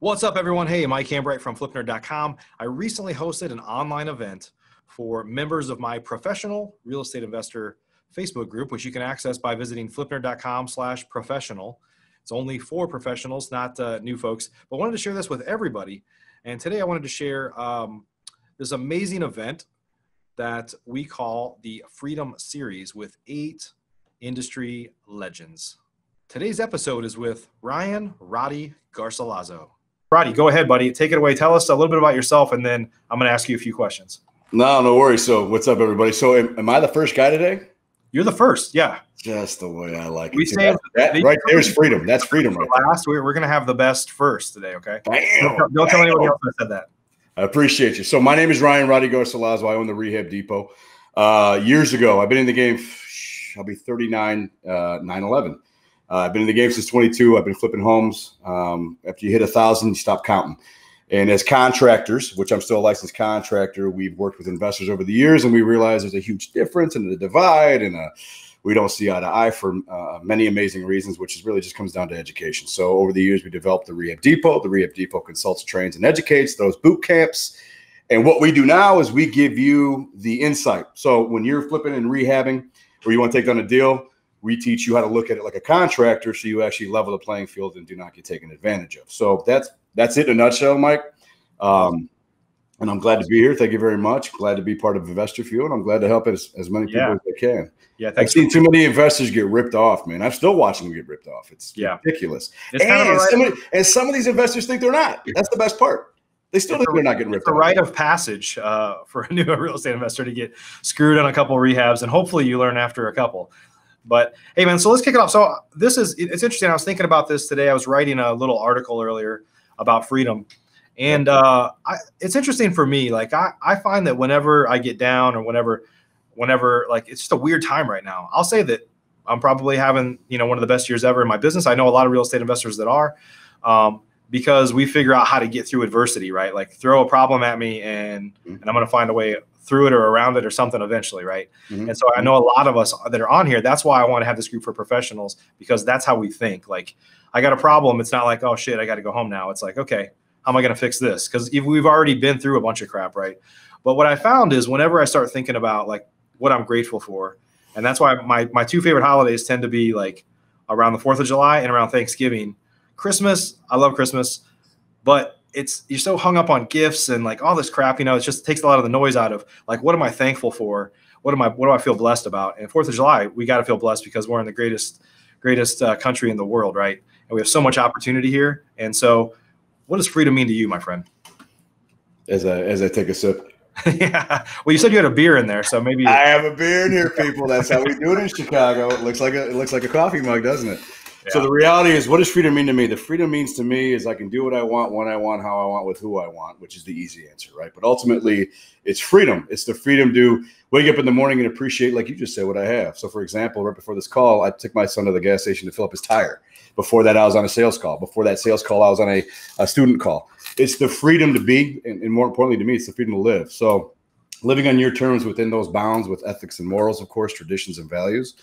What's up, everyone? Hey, Mike Hambright from flipnerd.com. I recently hosted an online event for members of my professional real estate investor Facebook group, which you can access by visiting flipnerd.com slash professional. It's only for professionals, not uh, new folks, but wanted to share this with everybody. And today I wanted to share um, this amazing event that we call the Freedom Series with eight industry legends. Today's episode is with Ryan Rotty Garcilazo. Rotty, go ahead, buddy. Take it away. Tell us a little bit about yourself, and then I'm going to ask you a few questions. No, no worries. So, what's up, everybody? So, am, am I the first guy today? You're the first, yeah. Just the way I like we it. say that, that right there's freedom. That's freedom right last. We're, we're going to have the best first today, okay? Damn, don't, don't tell anybody else I said that. I appreciate you. So, my name is Ryan Rotty Garcilazo. I own the Rehab Depot. Uh, years ago, I've been in the game, I'll be 39, uh, 9 11. Uh, I've been in the game since 22. I've been flipping homes. Um, after you hit a thousand, you stop counting. And as contractors, which I'm still a licensed contractor, we've worked with investors over the years, and we realize there's a huge difference and the divide, and uh, we don't see eye to eye for uh, many amazing reasons, which is really just comes down to education. So over the years, we developed the Rehab Depot. The Rehab Depot consults, trains, and educates those boot camps. And what we do now is we give you the insight. So when you're flipping and rehabbing, or you want to take down a deal, we teach you how to look at it like a contractor so you actually level the playing field and do not get taken advantage of so that's that's it in a nutshell mike um, and i'm glad to be here thank you very much glad to be part of investor fuel and i'm glad to help as, as many people yeah. as i can yeah i've seen too many investors get ripped off man i'm still watching them get ripped off it's yeah. ridiculous it's and, kind of right. some of, and some of these investors think they're not that's the best part they still think they're not getting ripped. It's a rite of passage uh, for a new real estate investor to get screwed on a couple rehabs, and hopefully you learn after a couple. But hey, man, so let's kick it off. So this is it's interesting. I was thinking about this today. I was writing a little article earlier about freedom, and uh, I, it's interesting for me. Like I, I find that whenever I get down or whenever, whenever like it's just a weird time right now. I'll say that I'm probably having you know one of the best years ever in my business. I know a lot of real estate investors that are. Um, because we figure out how to get through adversity, right? Like throw a problem at me and mm-hmm. and I'm going to find a way through it or around it or something eventually, right? Mm-hmm. And so I know a lot of us that are on here. That's why I want to have this group for professionals because that's how we think. Like I got a problem. It's not like oh shit, I got to go home now. It's like okay, how am I going to fix this? Because we've already been through a bunch of crap, right? But what I found is whenever I start thinking about like what I'm grateful for, and that's why my my two favorite holidays tend to be like around the Fourth of July and around Thanksgiving Christmas, I love Christmas, but it's you're so hung up on gifts and like all this crap. You know, it just takes a lot of the noise out of like what am I thankful for? What am I? What do I feel blessed about? And Fourth of July, we got to feel blessed because we're in the greatest greatest uh, country in the world, right? And we have so much opportunity here. And so, what does freedom mean to you, my friend? As I as I take a sip. yeah. Well, you said you had a beer in there, so maybe I have a beer in here, people. That's how we do it in Chicago. It looks like a it looks like a coffee mug, doesn't it? So the reality is, what does freedom mean to me? The freedom means to me is I can do what I want, when I want, how I want, with who I want, which is the easy answer, right? But ultimately, it's freedom. It's the freedom to wake up in the morning and appreciate, like you just said, what I have. So, for example, right before this call, I took my son to the gas station to fill up his tire. Before that, I was on a sales call. Before that sales call, I was on a, a student call. It's the freedom to be, and, and more importantly to me, it's the freedom to live. So, living on your terms within those bounds with ethics and morals, of course, traditions and values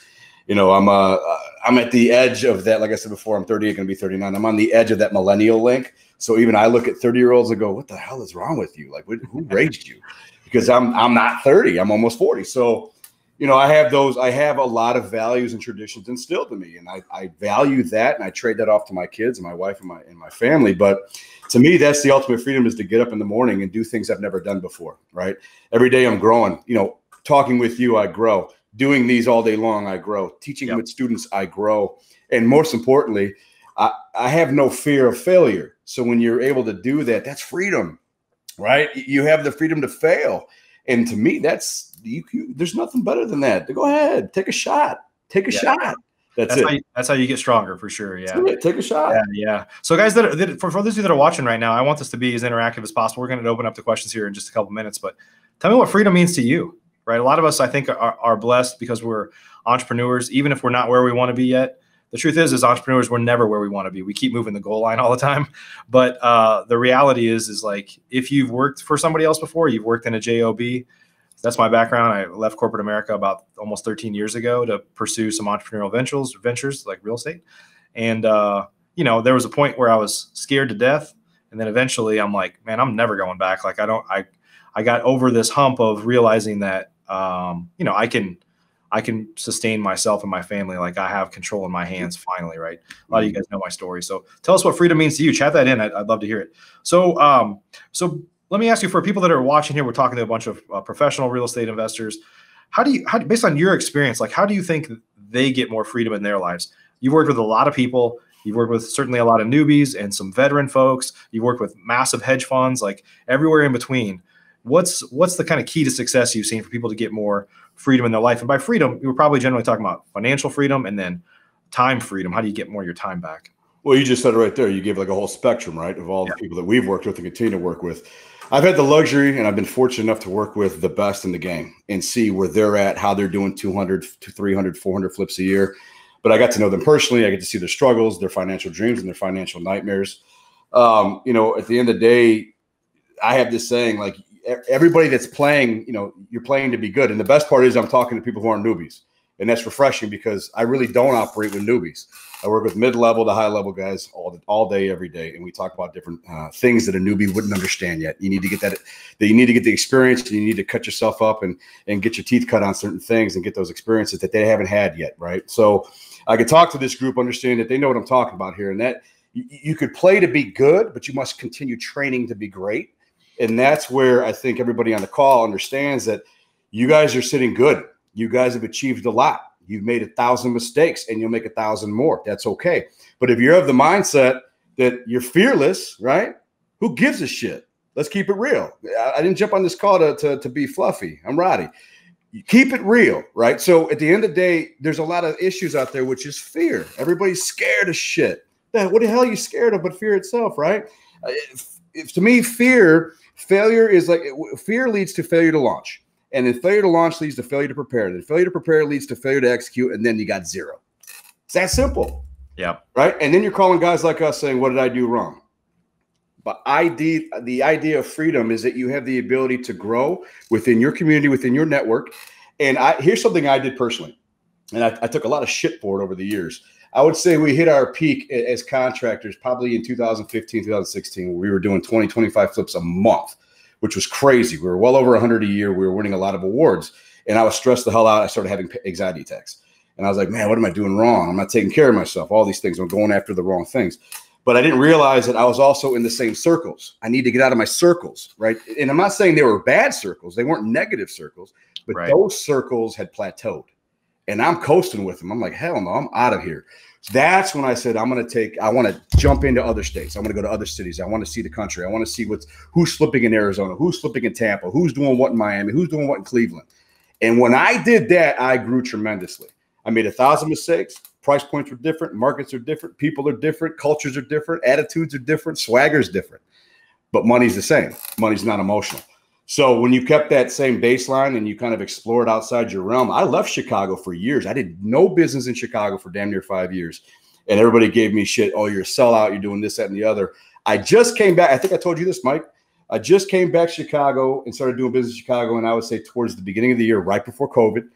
you know, I'm uh, I'm at the edge of that. Like I said before, I'm 38, going to be 39. I'm on the edge of that millennial link. So even I look at 30 year olds and go, "What the hell is wrong with you? Like, who raised you?" Because I'm I'm not 30. I'm almost 40. So, you know, I have those. I have a lot of values and traditions instilled in me, and I, I value that, and I trade that off to my kids and my wife and my and my family. But to me, that's the ultimate freedom: is to get up in the morning and do things I've never done before. Right? Every day I'm growing. You know, talking with you, I grow doing these all day long, I grow. Teaching yep. with students, I grow. And most importantly, I, I have no fear of failure. So when you're able to do that, that's freedom, right? You have the freedom to fail. And to me, that's you, you there's nothing better than that. Go ahead, take a shot. Take a yeah. shot. That's, that's it. How you, that's how you get stronger for sure. Yeah. Take a shot. Yeah. Yeah. So, guys, that, that for, for those of you that are watching right now, I want this to be as interactive as possible. We're going to open up the questions here in just a couple minutes, but tell me what freedom means to you right? A lot of us, I think, are, are blessed because we're entrepreneurs, even if we're not where we want to be yet. The truth is, as entrepreneurs, we're never where we want to be. We keep moving the goal line all the time. But uh, the reality is, is like if you've worked for somebody else before, you've worked in a job. That's my background. I left corporate America about almost 13 years ago to pursue some entrepreneurial ventures, ventures like real estate. And uh, you know, there was a point where I was scared to death and then eventually I'm like, man, I'm never going back. Like I don't, I, I got over this hump of realizing that, um, you know, I can, I can sustain myself and my family. Like I have control in my hands finally, right? A lot of you mm-hmm. guys know my story. So tell us what freedom means to you. Chat that in. I'd, I'd love to hear it. So, um, so let me ask you for people that are watching here, we're talking to a bunch of uh, professional real estate investors. How do you, how, based on your experience, like how do you think they get more freedom in their lives? You've worked with a lot of people. You've worked with certainly a lot of newbies and some veteran folks. You've worked with massive hedge funds, like everywhere in between. What's what's the kind of key to success you've seen for people to get more freedom in their life? And by freedom, we were probably generally talking about financial freedom and then time freedom. How do you get more of your time back? Well, you just said it right there. You gave like a whole spectrum, right, of all yeah. the people that we've worked with and continue to work with. I've had the luxury and I've been fortunate enough to work with the best in the game and see where they're at, how they're doing 200 to 300, 400 flips a year but I got to know them personally. I get to see their struggles, their financial dreams, and their financial nightmares. Um, you know, at the end of the day, I have this saying like everybody that's playing, you know, you're playing to be good. And the best part is I'm talking to people who aren't newbies. And that's refreshing because I really don't operate with newbies. I work with mid-level to high-level guys all all day, every day, and we talk about different uh, things that a newbie wouldn't understand yet. You need to get that that you need to get the experience, and you need to cut yourself up and and get your teeth cut on certain things and get those experiences that they haven't had yet, right? So I could talk to this group, understand that they know what I'm talking about here, and that you, you could play to be good, but you must continue training to be great. And that's where I think everybody on the call understands that you guys are sitting good. You guys have achieved a lot. You've made a thousand mistakes and you'll make a thousand more. That's okay. But if you're of the mindset that you're fearless, right? Who gives a shit? Let's keep it real. I, didn't jump on this call to, to, to be fluffy. I'm Rotty keep it real, right? So at the end of the day, there's a lot of issues out there, which is fear. Everybody's scared of shit. What the hell are you scared of but fear itself, right? Uh, if, if, to me, fear, failure is like fear leads to failure to launch. And then failure to launch leads to failure to prepare. And failure to prepare leads to failure to execute. And then you got zero. It's that simple. Yeah. Right. And then you're calling guys like us saying, What did I do wrong? But ID, the idea of freedom is that you have the ability to grow within your community, within your network. And I here's something I did personally, and I, I took a lot of shit for it over the years. I would say we hit our peak as contractors probably in 2015, 2016. we were doing 20, 25 flips a month, which was crazy. We were well over 100 a year. We were winning a lot of awards, and I was stressed the hell out. I started having anxiety attacks. And I was like, man, what am I doing wrong? I'm not taking care of myself. All these things. I'm going after the wrong things but I didn't realize that I was also in the same circles. I need to get out of my circles, right? And I'm not saying they were bad circles, they weren't negative circles, but right. those circles had plateaued. And I'm coasting with them. I'm like, hell no, I'm out of here. That's when I said, I'm going to take, I want to jump into other states. I want to go to other cities. I want to see the country. I want to see what's who's slipping in Arizona, who's slipping in Tampa, who's doing what in Miami, who's doing what in Cleveland. And when I did that, I grew tremendously. I made a thousand mistakes. Price points were different, markets are different, people are different, cultures are different, attitudes are different, swagger is different. But money's the same. Money's not emotional. So when you kept that same baseline and you kind of explored outside your realm, I left Chicago for years. I did no business in Chicago for damn near five years. And everybody gave me shit. Oh, you're a sellout. You're doing this, that, and the other. I just came back. I think I told you this, Mike. I just came back to Chicago and started doing business in Chicago. And I would say towards the beginning of the year, right before COVID.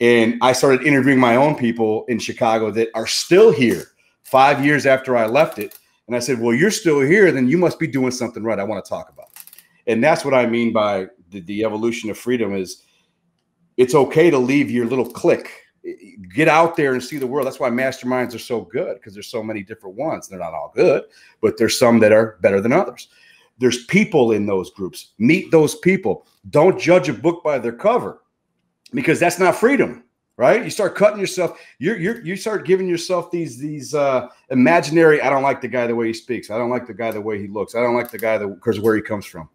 And I started interviewing my own people in Chicago that are still here five years after I left it. And I said, Well, you're still here, then you must be doing something right. I want to talk about. And that's what I mean by the, the evolution of freedom is it's okay to leave your little clique. Get out there and see the world. That's why masterminds are so good because there's so many different ones. They're not all good, but there's some that are better than others. There's people in those groups. Meet those people. Don't judge a book by their cover because that's not freedom right you start cutting yourself you you you start giving yourself these these uh imaginary i don't like the guy the way he speaks i don't like the guy the way he looks i don't like the guy because where he comes from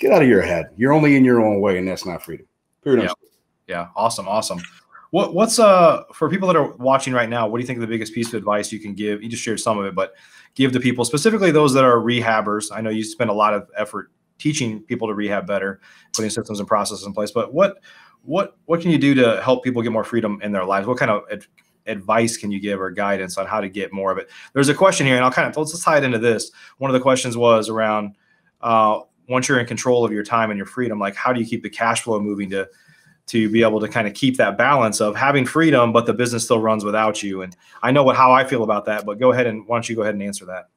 get out of your head you're only in your own way and that's not freedom Period. yeah. yeah awesome awesome what what's uh for people that are watching right now what do you think the biggest piece of advice you can give you just shared some of it but give to people specifically those that are rehabbers i know you spend a lot of effort teaching people to rehab better putting systems and processes in place but what what what can you do to help people get more freedom in their lives? What kind of ad- advice can you give or guidance on how to get more of it? There's a question here, and I'll kind of let's tie it into this. One of the questions was around uh, once you're in control of your time and your freedom, like how do you keep the cash flow moving to to be able to kind of keep that balance of having freedom, but the business still runs without you. And I know what how I feel about that, but go ahead and why don't you go ahead and answer that?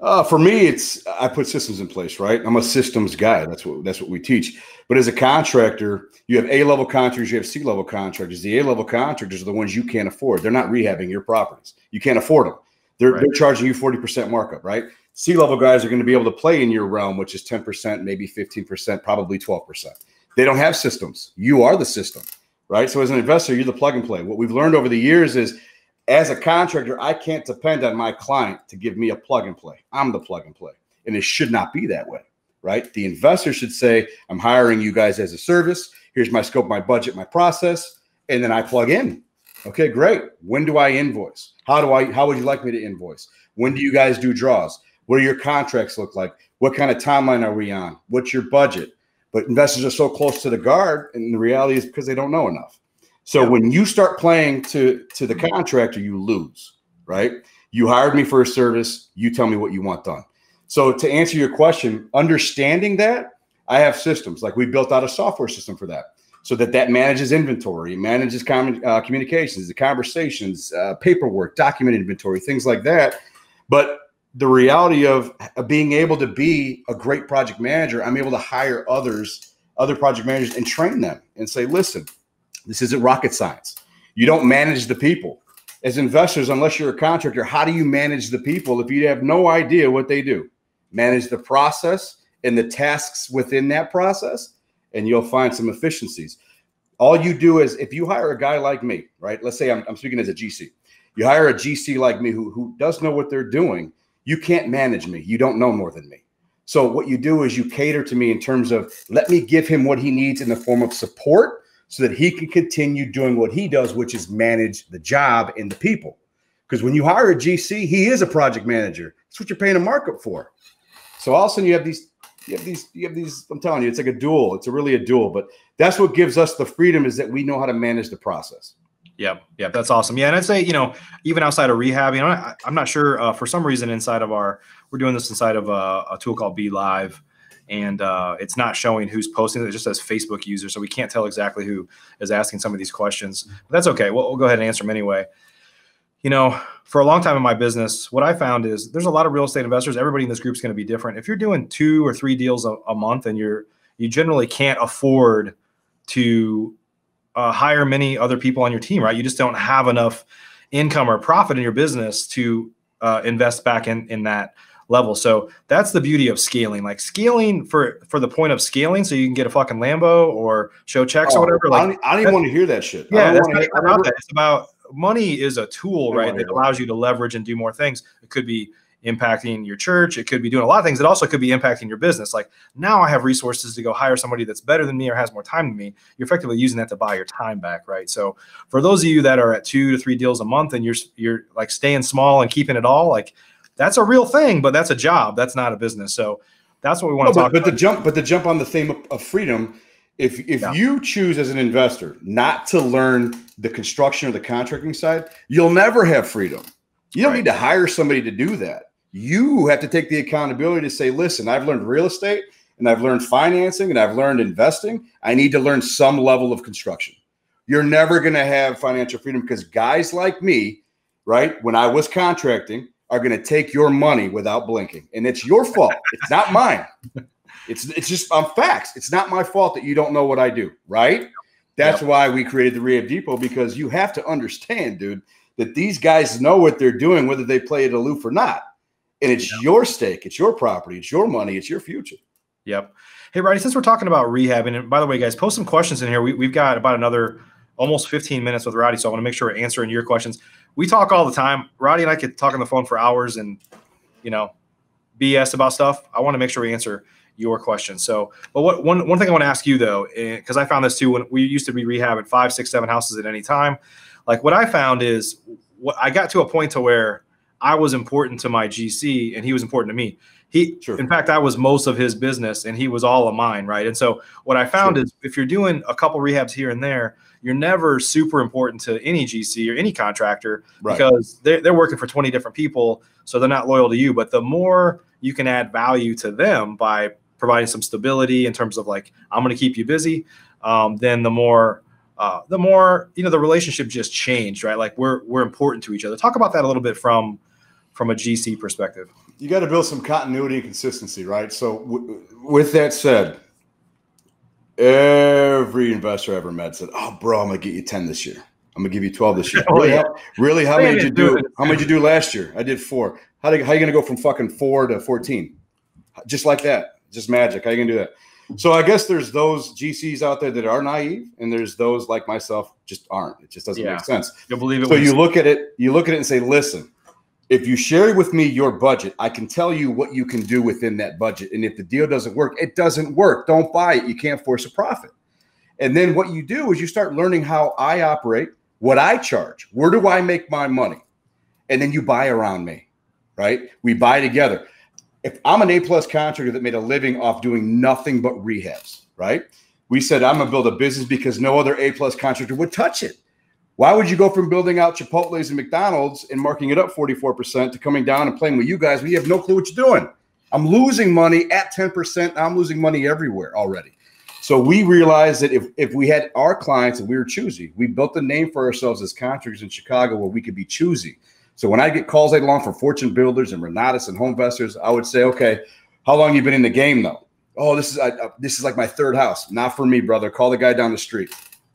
Uh, for me, it's I put systems in place, right? I'm a systems guy. That's what that's what we teach. But as a contractor, you have A level contractors, you have C level contractors. The A level contractors are the ones you can't afford. They're not rehabbing your properties. You can't afford them. They're right. they're charging you 40% markup, right? C level guys are going to be able to play in your realm, which is 10%, maybe 15%, probably 12%. They don't have systems. You are the system, right? So as an investor, you're the plug and play. What we've learned over the years is as a contractor, I can't depend on my client to give me a plug and play. I'm the plug and play. And it should not be that way, right? The investor should say, I'm hiring you guys as a service. Here's my scope, my budget, my process. And then I plug in. Okay, great. When do I invoice? How do I, how would you like me to invoice? When do you guys do draws? What do your contracts look like? What kind of timeline are we on? What's your budget? But investors are so close to the guard, and the reality is because they don't know enough. So yeah. when you start playing to to the contractor, you lose, right? You hired me for a service. You tell me what you want done. So to answer your question, understanding that, I have systems like we built out a software system for that, so that that manages inventory, manages com- uh, communications, the conversations, uh, paperwork, document inventory, things like that. But the reality of being able to be a great project manager, I'm able to hire others, other project managers, and train them and say, listen this isn't rocket science. You don't manage the people. As investors, unless you're a contractor, how do you manage the people if you have no idea what they do? Manage the process and the tasks within that process, and you'll find some efficiencies. All you do is if you hire a guy like me, right? Let's say I'm, I'm speaking as a GC. You hire a GC like me who, who does know what they're doing. You can't manage me. You don't know more than me. So what you do is you cater to me in terms of let me give him what he needs in the form of support so that he can continue doing what he does, which is manage the job and the people. Because when you hire a GC, he is a project manager. That's what you're paying a markup for. So all of a sudden you have these, you have these, you have these. I'm telling you, it's like a duel. It's a really a duel. But that's what gives us the freedom is that we know how to manage the process. Yep, yep, that's awesome. Yeah, and I'd say you know even outside of rehab, you know, I, am not sure uh, for some reason inside of our we're doing this inside of a, a tool called BeLive and uh, it's not showing who's posting it. It just says Facebook user, so we can't tell exactly who is asking some of these questions. But that's okay. We'll, we'll go ahead and answer them anyway. You know, for a long time in my business, what I found is there's a lot of real estate investors. Everybody in this group is going to be different. If you're doing two or three deals a, a month, and you're you generally can't afford to uh, hire many other people on your team, right? You just don't have enough income or profit in your business to uh, invest back in in that level. So that's the beauty of scaling. Like scaling for for the point of scaling, so you can get a fucking Lambo or show checks oh, or whatever. Like I don't, I don't even want to hear that shit. Yeah, that's not about that. It's about money is a tool, right? That allows you to leverage and do more things. It could be impacting your church. It could be doing a lot of things. It also could be impacting your business. Like now I have resources to go hire somebody that's better than me or has more time than me. You're effectively using that to buy your time back, right? So for those of you that are at two to three deals a month and you're you're like staying small and keeping it all, like that's a real thing, but that's a job. That's not a business. So that's what we want no, to talk but, about. But the jump, but the jump on the theme of, of freedom, if if yeah. you choose as an investor not to learn the construction or the contracting side, you'll never have freedom. You don't right. need to hire somebody to do that. You have to take the accountability to say, listen, I've learned real estate and I've learned financing and I've learned investing. I need to learn some level of construction. You're never going to have financial freedom because guys like me, right? When I was contracting, are going to take your money without blinking, and it's your fault. it's not mine. It's it's just on facts. It's not my fault that you don't know what I do, right? That's yep. why we created the Rehab Depot because you have to understand, dude, that these guys know what they're doing, whether they play it aloof or not. And it's yep. your stake, it's your property, it's your money, it's your future. Yep. Hey, Rotty, since we're talking about rehab, and by the way, guys, post some questions in here. We, we've got about another almost 15 minutes with Rotty, so I want to make sure we're answering your questions we talk all the time. Rotty and I could talk on the phone for hours and, you know, BS about stuff. I want to make sure we answer your question. So, but what one one thing I want to ask you though, because I found this too when we used to be rehabbing five, six, seven houses at any time. Like what I found is what I got to a point to where I was important to my GC and he was important to me. He, sure. in fact, I was most of his business and he was all of mine, right? And so what I found sure. is if you're doing a couple rehabs here and there, you're never super important to any GC or any contractor right. because they're, they're working for 20 different people. So they're not loyal to you. But the more you can add value to them by providing some stability in terms of like, I'm going to keep you busy, um, then the more uh, the more you know the relationship just changed right like we're we're important to each other talk about that a little bit from from a gc perspective you got to build some continuity and consistency, right? So, with that said, every investor I ever met said, "Oh, bro, I'm gonna get you ten this year. I'm gonna give you twelve this year." Oh, really? yeah. How, really? How many did you do? How many did you do last year? I did four. How did, how you gonna go from fucking four to fourteen? Just like that. Just magic. How you gonna do that? So I guess there's those GCs out there that are naive, and there's those like myself just aren't. It just doesn't Yeah. make sense. You'll believe it. So you look at it, you look at it and say, listen, if you share with me your budget, I can tell you what you can do within that budget. And if the deal doesn't work, it doesn't work. Don't buy it. You can't force a profit. And then what you do is you start learning how I operate, what I charge, where do I make my money? And then you buy around me, right? We buy together. If I'm an A plus contractor that made a living off doing nothing but rehabs, right? We said I'm gonna build a business because no other A plus contractor would touch it. Why would you go from building out Chipotle's and McDonald's and marking it up 44% to coming down and playing with you guys you have no clue what you're doing? I'm losing money at 10%. I'm losing money everywhere already. So we realized that if, if we had our clients and we were choosy, we built a name for ourselves as contractors in Chicago where we could be choosy. So when I get calls later along from FortuneBuilders and Renatus and HomeVestors, I would say, okay, how long you been in the game though? Oh, this is I, uh, this is like my third house. Not for me, brother. Call the guy down the street.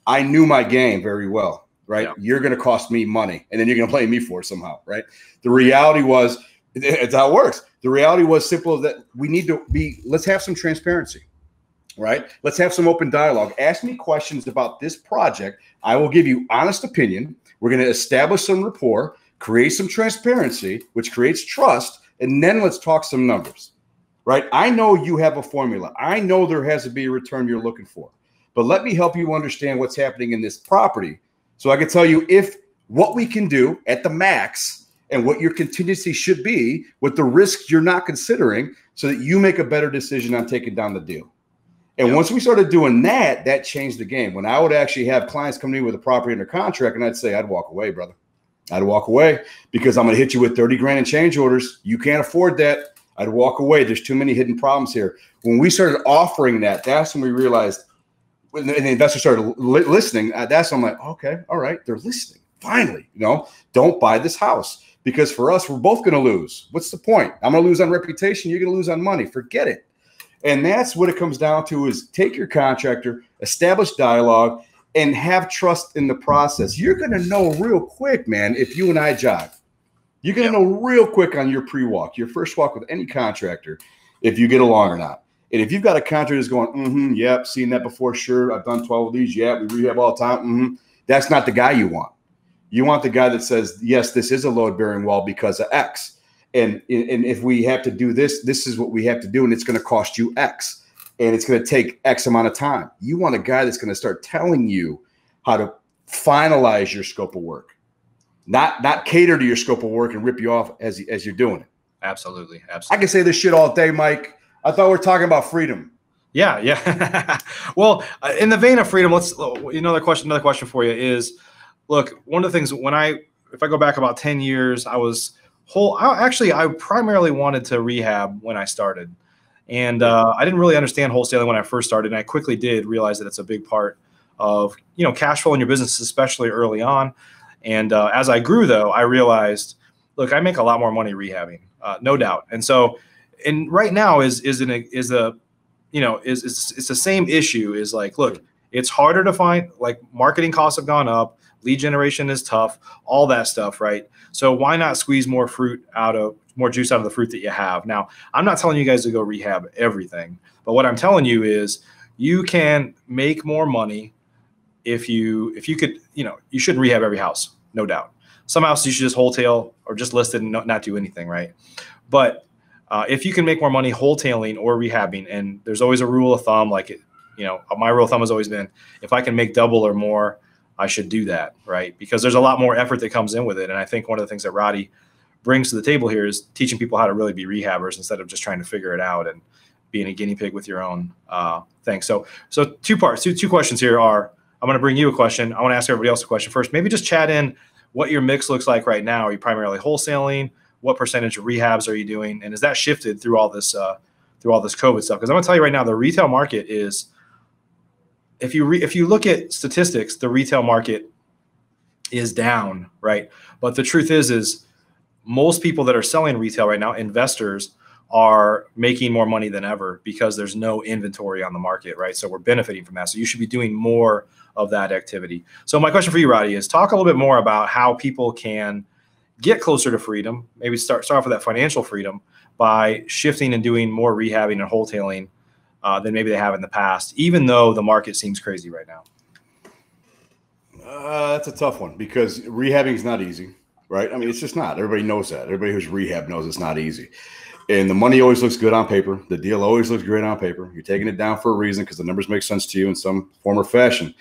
I knew my game very well, right? Yeah. You're going to cost me money, and then you're going to play me for it somehow, right? The reality was, it's how it works. The reality was simple that we need to be. Let's have some transparency, right? Let's have some open dialogue. Ask me questions about this project. I will give you honest opinion. We're going to establish some rapport, create some transparency, which creates trust, and then let's talk some numbers right? I know you have a formula. I know there has to be a return you're looking for. But let me help you understand what's happening in this property so I can tell you if what we can do at the max and what your contingency should be with the risks you're not considering so that you make a better decision on taking down the deal. And Yeah. once we started doing that, that changed the game. When I would actually have clients coming in with a property under contract and I'd say, I'd walk away, brother. I'd walk away because I'm going to hit you with 30 grand in change orders. You can't afford that. I'd walk away. There's too many hidden problems here. When we started offering that, that's when we realized, when the, investors started li- listening, uh, that's when I'm like, okay, all right, they're listening. Finally, you know, don't buy this house because for us, we're both going to lose. What's the point? I'm going to lose on reputation. You're going to lose on money. Forget it. And that's what it comes down to is take your contractor, establish dialogue, and have trust in the process. You're going to know real quick, man, if you and I jive. You're going to know real quick on your pre-walk, your first walk with any contractor, if you get along or not. And if you've got a contractor that's going, mm-hmm, yep, seen that before, sure, I've done 12 of these, yeah, we rehab all the time, mm-hmm. That's not the guy you want. You want the guy that says, yes, this is a load-bearing wall because of X. And, and if we have to do this, this is what we have to do, and it's going to cost you X. And it's going to take X amount of time. You want a guy that's going to start telling you how to finalize your scope of work not not cater to your scope of work and rip you off as as you're doing it. Absolutely, absolutely. I can say this shit all day, Mike. I thought we are talking about freedom. Yeah, yeah. well, uh, in the vein of freedom, let's another question. Another question for you is, look, one of the things when I, if I go back about ten years, I was whole. I, actually, I primarily wanted to rehab when I started, and uh, I didn't really understand wholesaling when I first started. And I quickly did realize that it's a big part of you know cash flow in your business, especially early on. And uh, as I grew, though, I realized, look, I make a lot more money rehabbing, uh, no doubt. And so, and right now is is an is a you know is it's, it's the same issue is like look it's harder to find like marketing costs have gone up lead generation is tough all that stuff right so why not squeeze more fruit out of more juice out of the fruit that you have. Now i'm not telling you guys to go rehab everything but what i'm telling you is you can make more money if you if you could you know you shouldn't rehab every house no doubt. Some houses you should just wholesale or just list it and not, not do anything right? But uh, if you can make more money wholetailing or rehabbing, and there's always a rule of thumb, like it, you know, my rule of thumb has always been, if I can make double or more, I should do that, right? Because there's a lot more effort that comes in with it, and I think one of the things that Rotty brings to the table here is teaching people how to really be rehabbers instead of just trying to figure it out and being a guinea pig with your own uh, thing. So, so two parts, two two questions here are. I'm going to bring you a question. I want to ask everybody else a question first. Maybe just chat in what your mix looks like right now. Are you primarily wholesaling? what percentage of rehabs are you doing and is that shifted through all this uh, through all this covid stuff because i'm to tell you right now the retail market is if you re- if you look at statistics the retail market is down right but the truth is is most people that are selling retail right now, investors are making more money than ever because there's no inventory on the market, right? So we're benefiting from that. So you should be doing more of that activity. So my question for you, Rotty, is talk a little bit more about how people can get closer to freedom. Maybe start start off with that financial freedom by shifting and doing more rehabbing and wholesaling uh, than maybe they have in the past, even though the market seems crazy right now. Uh, that's a tough one because rehabbing is not easy, right? I mean, it's just not. Everybody knows that. Everybody who's rehab knows it's not easy. And the money always looks good on paper. The deal always looks great on paper. You're taking it down for a reason because the numbers make sense to you in some form or fashion.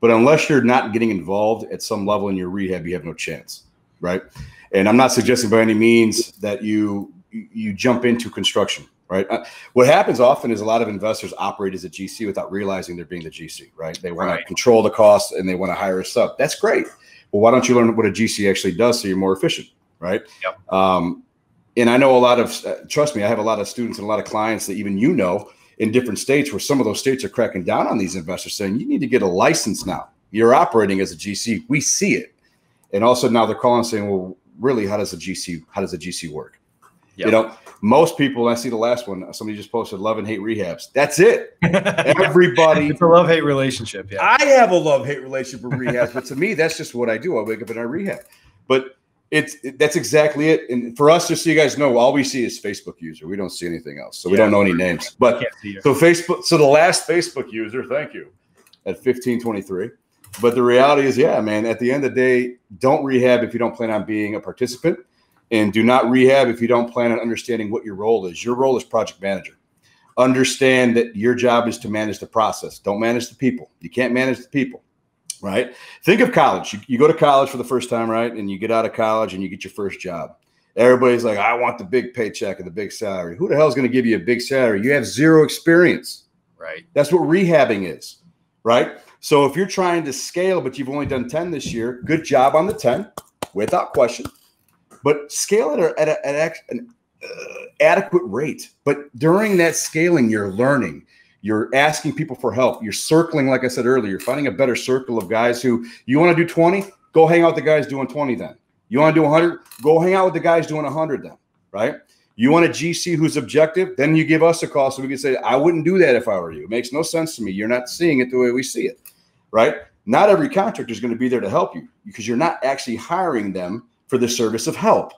But unless you're not getting involved at some level in your rehab, you have no chance, right? And I'm not suggesting by any means that you you jump into construction, right? Uh, what happens often is a lot of investors operate as a GC without realizing they're being the GC, right? They want right. to control the cost and they want to hire a sub. That's great. Well, why don't you learn what a GC actually does so you're more efficient, right? Yep. Um, and I know a lot of, uh, trust me, I have a lot of students and a lot of clients that even you know in different states where some of those states are cracking down on these investors saying you need to get a license now. You're operating as a GC. We see it. And also now they're calling saying, well, really, how does a GC, how does a GC work? Yep. You know, most people, I see the last one, somebody just posted love and hate rehabs. That's it. Everybody. it's a love hate relationship. Yeah. I have a love hate relationship with rehabs, but to me, that's just what I do. I wake up in a rehab. But it's it, that's exactly it. And for us, just so you guys know, all we see is Facebook user. We don't see anything else, so we don't know any names. But so Facebook, so the last Facebook user, thank you, at fifteen twenty three. But the reality is, yeah, man. At the end of the day, don't rehab if you don't plan on being a participant, and do not rehab if you don't plan on understanding what your role is. Your role is project manager. Understand that your job is to manage the process. Don't manage the people. You can't manage the people right? Think of college. You, you, go to college for the first time, right? And you get out of college and you get your first job. Everybody's like, I want the big paycheck and the big salary. Who the hell is going to give you a big salary? You have zero experience. Right. That's what rehabbing is, right? So if you're trying to scale, but you've only done 10 this year, good job on the 10, without question. But scale it at, a, at an uh, adequate rate. But during that scaling, you're learning you're asking people for help. You're circling, like I said earlier, you're finding a better circle of guys who you want to do 20, go hang out with the guys doing 20 then. You want to do 100, go hang out with the guys doing 100 then, right? You want a GC who's objective, then you give us a call so we can say, I wouldn't do that if I were you. It makes no sense to me. You're not seeing it the way we see it, right? Not every contractor is going to be there to help you because you're not actually hiring them for the service of help.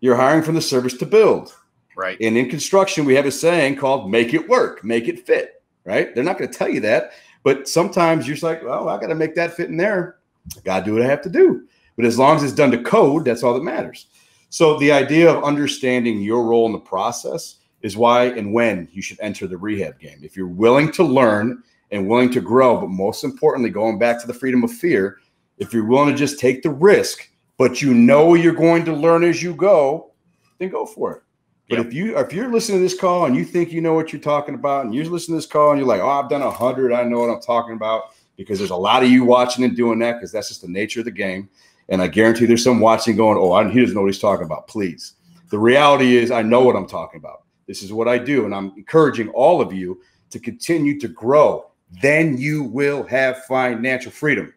You're hiring from the service to build. Right. And in construction, we have a saying called make it work, make it fit. Right. They're not going to tell you that. But sometimes you're just like, well, I got to make that fit in there. I got to do what I have to do. But as long as it's done to code, that's all that matters. So the idea of understanding your role in the process is why and when you should enter the rehab game. If you're willing to learn and willing to grow, but most importantly, going back to the freedom of fear, if you're willing to just take the risk, but you know you're going to learn as you go, then go for it. But yep. if you if you're listening to this call and you think you know what you're talking about, and you're listening to this call and you're like, oh, I've done a hundred, I know what I'm talking about, because there's a lot of you watching and doing that because that's just the nature of the game. And I guarantee there's some watching going, oh, I, he doesn't know what he's talking about. Please. The reality is, I know what I'm talking about. This is what I do, and I'm encouraging all of you to continue to grow. Then you will have financial freedom.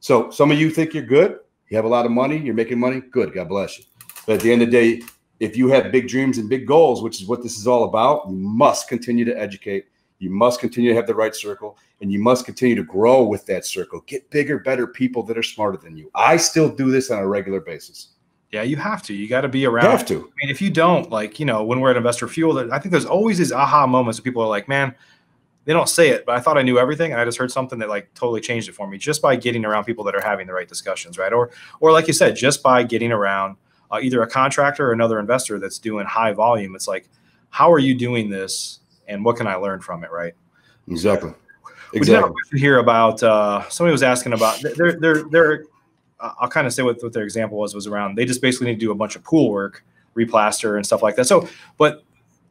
So some of you think you're good. You have a lot of money. You're making money. Good. God bless you. But at the end of the day, if you have big dreams and big goals, which is what this is all about, you must continue to educate. You must continue to have the right circle and you must continue to grow with that circle. Get bigger, better people that are smarter than you. I still do this on a regular basis. Yeah, you have to. You got to be around. You have to. I mean, if you don't, like, you know, when we're at Investor Fuel, I think there's always these aha moments where people are like, man, they don't say it, but I thought I knew everything, and I just heard something that like totally changed it for me just by getting around people that are having the right discussions, right? Or, or like you said, just by getting around – uh, either a contractor or another investor that's doing high volume. It's like, how are you doing this, and what can I learn from it? Right. Exactly. We exactly. did have a question here about uh, somebody was asking about they're they're they're. I'll kind of say what, what their example was was around. They just basically need to do a bunch of pool work, replaster and stuff like that. So, but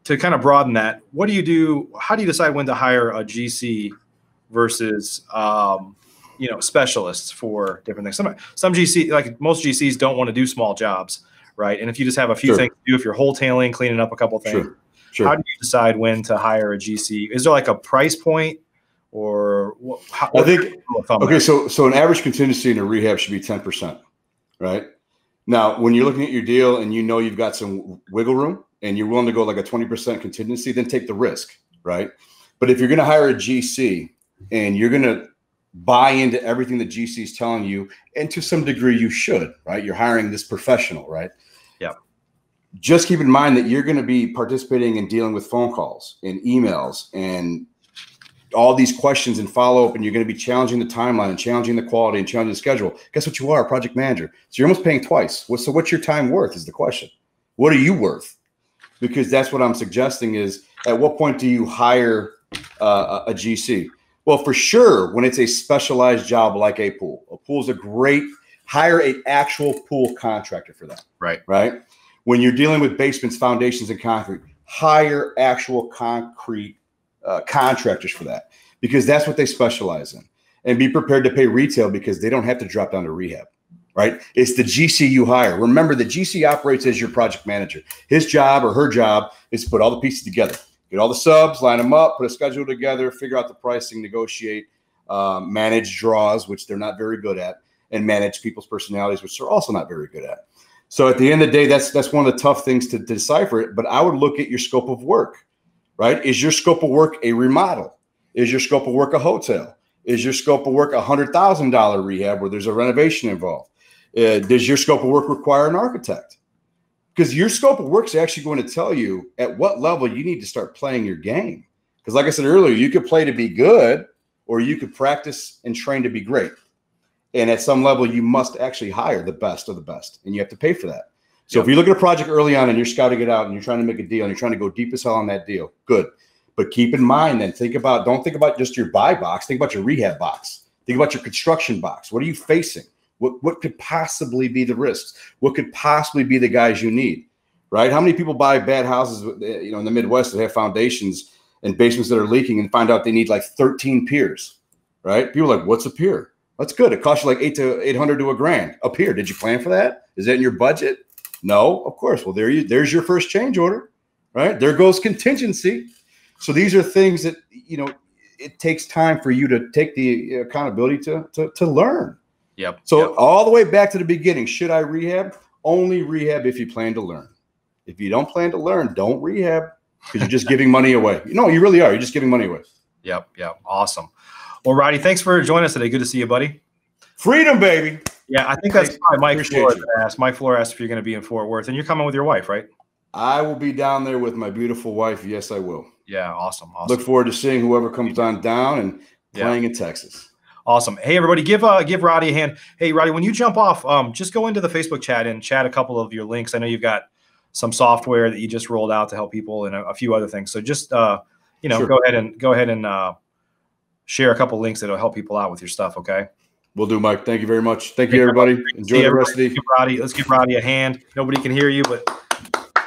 to kind of broaden that, what do you do? How do you decide when to hire a GC versus um, you know specialists for different things? Some some GC like most GCs don't want to do small jobs right? And if you just have a few sure. things to do, if you're wholetailing, cleaning up a couple things, sure. Sure. how do you decide when to hire a GC? Is there like a price point, or how, I think okay, so so an average contingency in a rehab should be ten percent, right? Now, when you're looking at your deal and you know you've got some wiggle room and you're willing to go like a 20% contingency, then take the risk, right? But if you're going to hire a GC and you're going to buy into everything that GC is telling you, and to some degree you should, right? You're hiring this professional, right? Yeah. Just keep in mind that you're going to be participating and dealing with phone calls and emails and all these questions and follow up, and you're going to be challenging the timeline and challenging the quality and challenging the schedule. Guess what you are, a project manager. So you're almost paying twice. So what's your time worth? Is the question. What are you worth? Because that's what I'm suggesting. Is at what point do you hire uh, a GC? Well, for sure, when it's a specialized job like a pool, a pool is a great hire a actual pool contractor for that. Right. Right. When you're dealing with basements, foundations, and concrete, hire actual concrete uh, contractors for that because that's what they specialize in. And be prepared to pay retail because they don't have to drop down to rehab. Right. It's the GC you hire. Remember, the GC operates as your project manager. His job or her job is to put all the pieces together get all the subs, line them up, put a schedule together, figure out the pricing, negotiate, um, manage draws, which they're not very good at, and manage people's personalities, which they're also not very good at. So at the end of the day, that's that's one of the tough things to, to decipher it. But I would look at your scope of work, right? Is your scope of work a remodel? Is your scope of work a hotel? Is your scope of work a hundred thousand dollar rehab where there's a renovation involved? Uh, does your scope of work require an architect? because your scope of work is actually going to tell you at what level you need to start playing your game. Because, like I said earlier, you could play to be good, or you could practice and train to be great. And at some level, you must actually hire the best of the best, and you have to pay for that. So, yep. if you look at a project early on and you're scouting it out and you're trying to make a deal and you're trying to go deep as hell on that deal, good. But keep in mind, then think about don't think about just your buy box, think about your rehab box, think about your construction box. What are you facing? What what could possibly be the risks? What could possibly be the guys you need? Right? How many people buy bad houses, eh, you know, in the Midwest that have foundations and basements that are leaking and find out they need like 13 piers? Right? People like, what's a pier? That's good. It costs you like eight to eight hundred to a grand. A pier. Did you plan for that? Is that in your budget? No, of course. Well, there you there's your first change order. Right? There goes contingency. So these are things that you know it takes time for you to take the accountability to to, to learn Yep. So yep. all the way back to the beginning, should I rehab? Only rehab if you plan to learn. If you don't plan to learn, don't rehab because you're just giving money away. No, you really are. You're just giving money away. Yep. Yep. Awesome. Well, Rotty, thanks for joining us today. Good to see you, buddy. Freedom, baby. Yeah, I think that's Mike Flores asked. Mike Flores asked if you're going to be in Fort Worth, and you're coming with your wife, right? I will be down there with my beautiful wife. Yes, I will. Yeah, awesome. awesome. Look forward to seeing whoever comes on down and playing yeah. in Texas. Awesome. Hey everybody, give uh give Rotty a hand. Hey Rotty, when you jump off, um, just go into the Facebook chat and chat a couple of your links. I know you've got some software that you just rolled out to help people and a, a few other things. So just uh, you know, sure. go ahead and go ahead and uh, share a couple links that'll help people out with your stuff. Okay. We'll do, Mike. Thank you very much. Thank you, everybody. Enjoy the rest of the. Give Rotty, let's give Rotty a hand. Nobody can hear you, but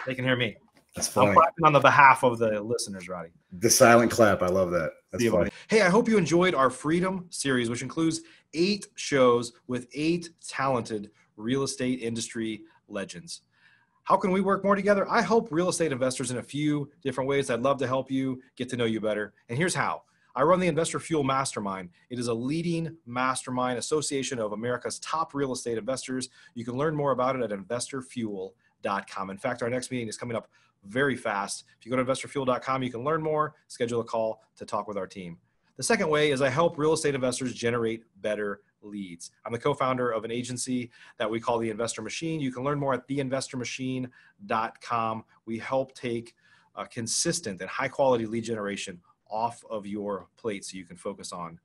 they can hear me. That's funny. I'm clapping on the behalf of the listeners, Rotty. The silent clap. I love that. That's funny. Hey, I hope you enjoyed our Freedom series, which includes eight shows with eight talented real estate industry legends. How can we work more together? I hope real estate investors in a few different ways. I'd love to help you get to know you better. And here's how. I run the Investor Fuel Mastermind. It is a leading mastermind association of America's top real estate investors. You can learn more about it at investorfuel.com. In fact, our next meeting is coming up very fast. If you go to investorfuel.com, you can learn more, schedule a call to talk with our team. The second way is I help real estate investors generate better leads. I'm the co-founder of an agency that we call the Investor Machine. You can learn more at theinvestormachine.com. We help take a consistent and high quality lead generation off of your plate so you can focus on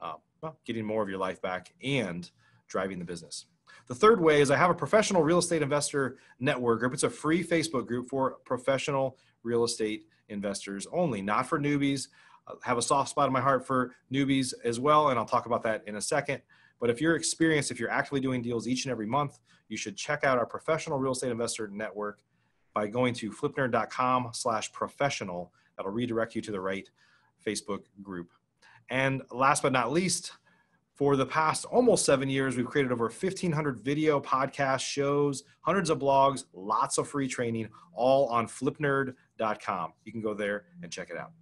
uh, well, getting more of your life back and driving the business. The third way is I have a professional real estate investor network group. It's a free Facebook group for professional real estate investors only, not for newbies. I have a soft spot in my heart for newbies as well, and I'll talk about that in a second. But if you're experienced, if you're actively doing deals each and every month, you should check out our professional real estate investor network by going to flipnerd.com slash professional. That'll redirect you to the right Facebook group. And last but not least, for the past almost seven years, we've created over 1,500 video, podcast shows, hundreds of blogs, lots of free training, all on flipnerd.com. You can go there and check it out.